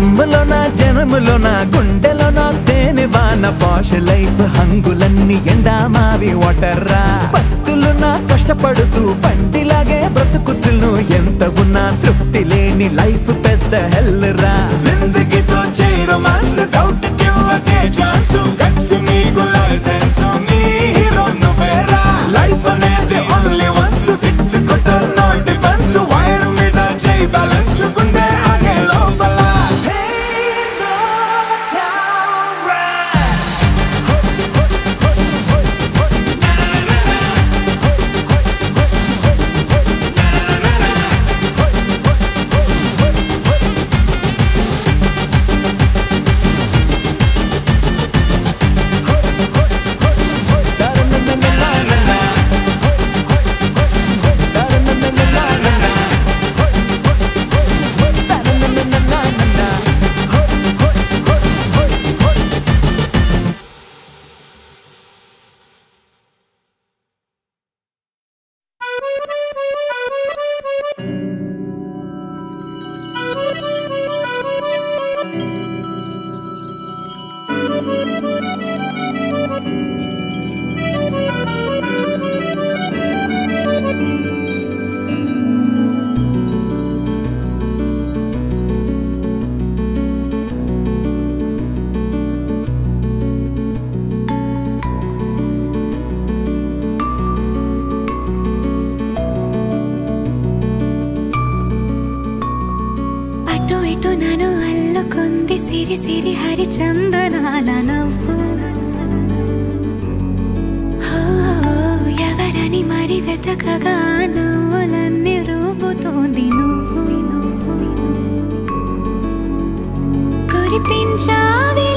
కన్నులో నా గుండెలో నా తేనె వాన పాష లైఫ్ హంగులన్నీ ఎండా మావి వాటర్రా. పస్తులు నా కష్టపడుతూ పంటిలాగే బ్రతుకుతులు ఎంత ఉన్నా తృప్తి లేని లైఫ్ పెద్ద హెల్ రా జిందగీతో చేరు రొమాన్స్ డౌట్ కివ్వకే ఛాన్స్ గట్స్ నీకు లైసెన్స్ నీ హీరో నువ్వేరా. లైఫ్ అనేది వెతకగా నవ్వులన్నీ రూపుతోంది నువ్వు. కురిపించావిలా వినలేని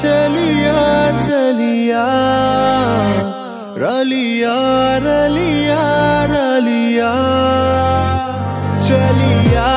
చలియా చలియా చలియా రలియా రలియా రలియా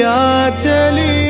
दिया चली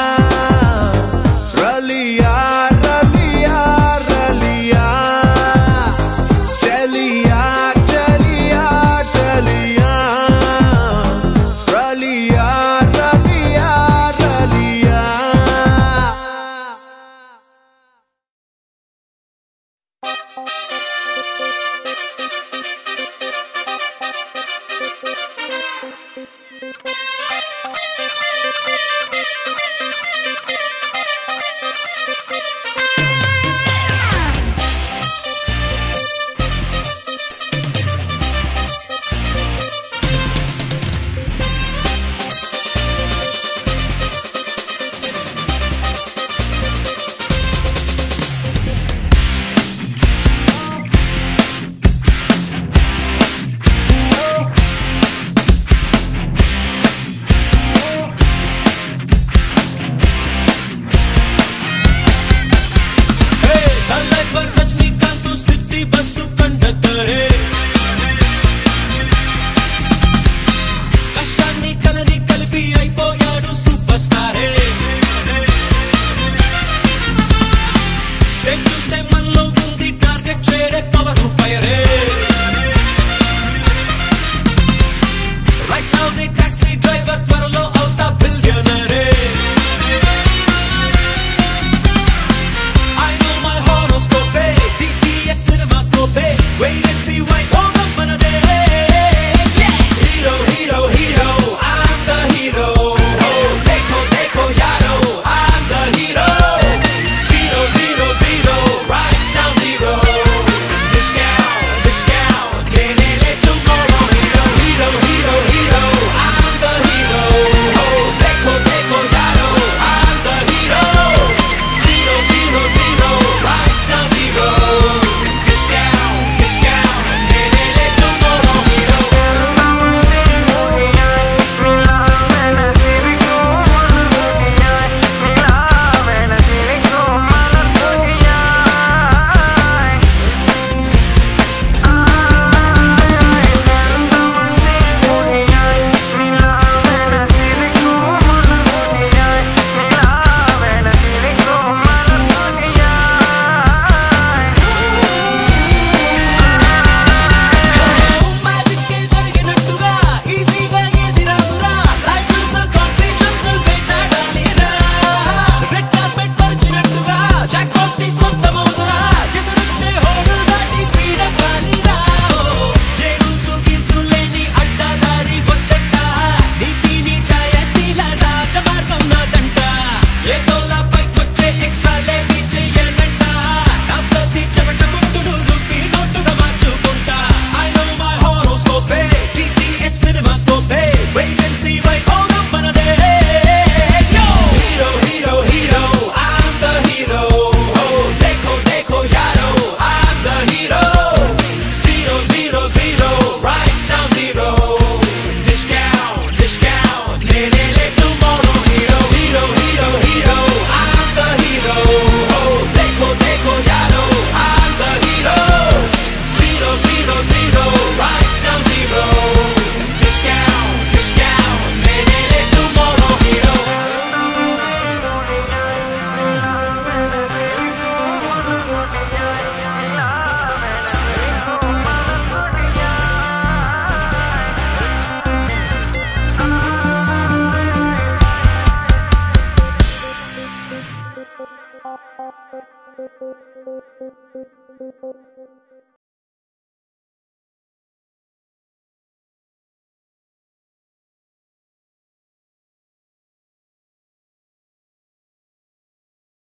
good.